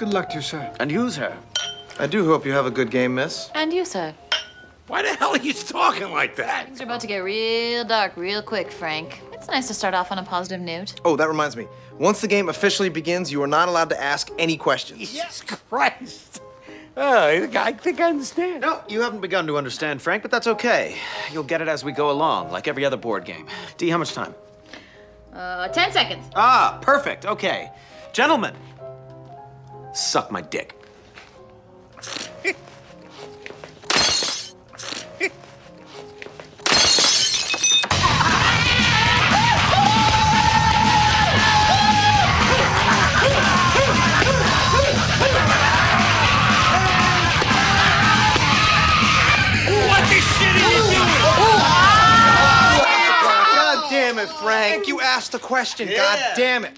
Good luck to you, sir. And use her. I do hope you have a good game, miss. And you, sir. Why the hell are you talking like that? Things are about to get real dark real quick, Frank. It's nice to start off on a positive note. Oh, that reminds me. Once the game officially begins, you are not allowed to ask any questions. Jesus Christ. Oh, I think I understand. No, you haven't begun to understand, Frank, but that's okay. You'll get it as we go along, like every other board game. Dee, how much time? Uh, 10 seconds. Ah, perfect. Okay. Gentlemen, suck my dick. What the shit are you doing? God damn it, Frank. You asked the question. God damn it.